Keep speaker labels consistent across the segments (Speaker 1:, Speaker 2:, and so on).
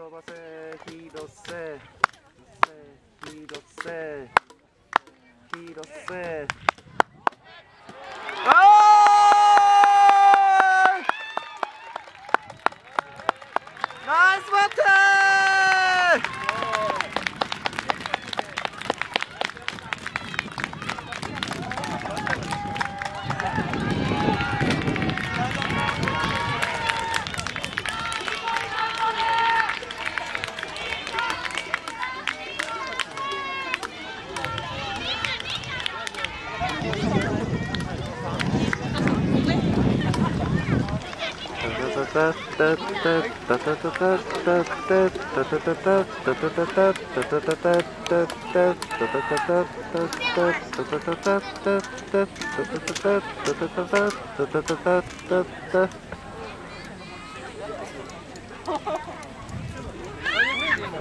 Speaker 1: 飛ばせヒロせヒーロせヒーロせあーナイスバッタ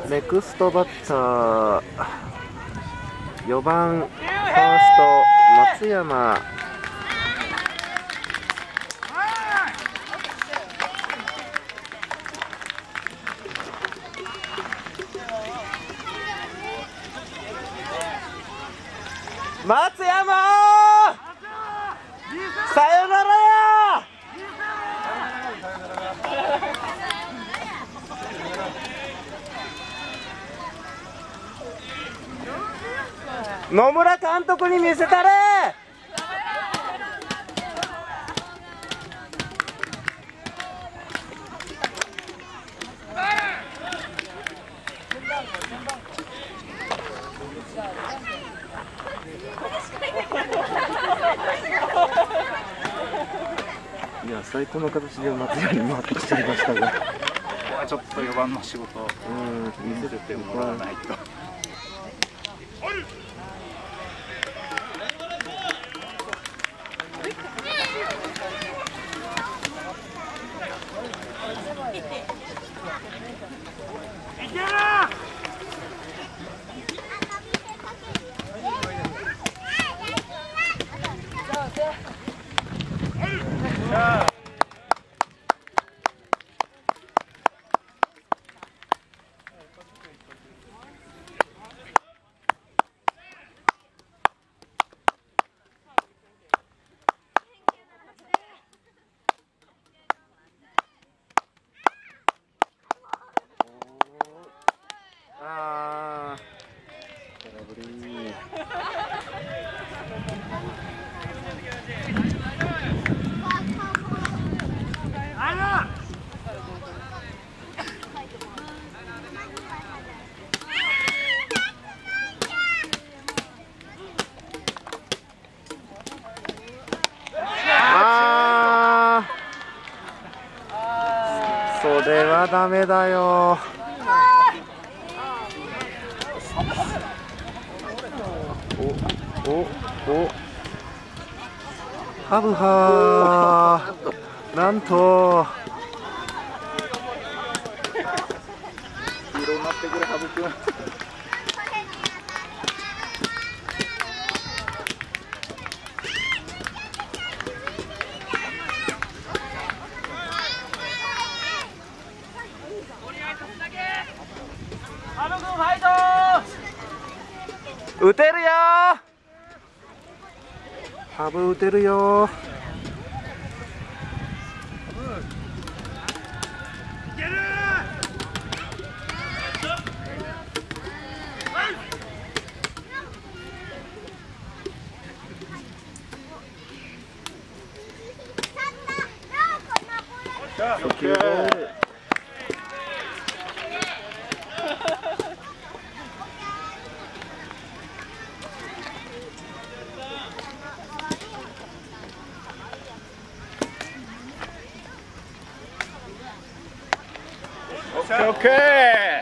Speaker 1: ネクストバッター。4番ファースト松山。松山！さよならや！野村監督に見せたれいや最高の形で松山に回ってきちゃいましたが
Speaker 2: ちょっと4番の仕事を見せてもらわないと。
Speaker 1: れはダメだよ。おおお。ハブハー。なんと。
Speaker 2: 黄色になってくる羽生君。
Speaker 1: 打てるよ。ハブ打てるよ。初球 오케이.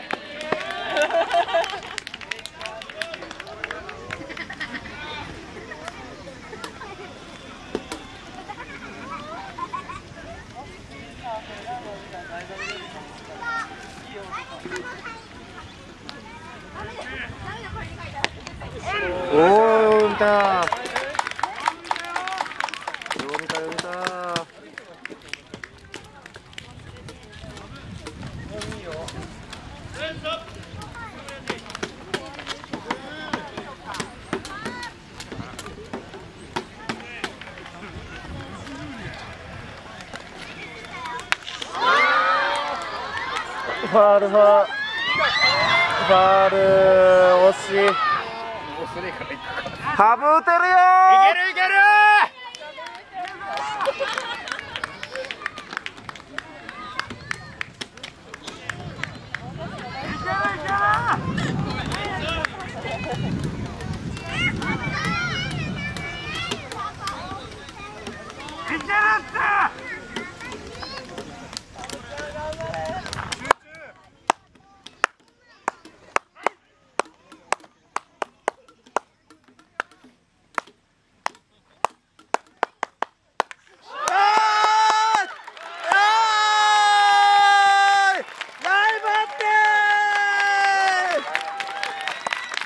Speaker 1: 오, 다. 여기다, 여기다. ファールファールファール惜しいハブ打てるよ
Speaker 2: いけるいける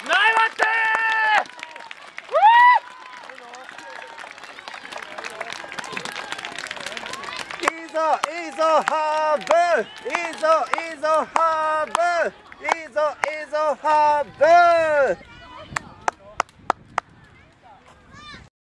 Speaker 2: ナイバって
Speaker 1: いいぞいいぞハーブ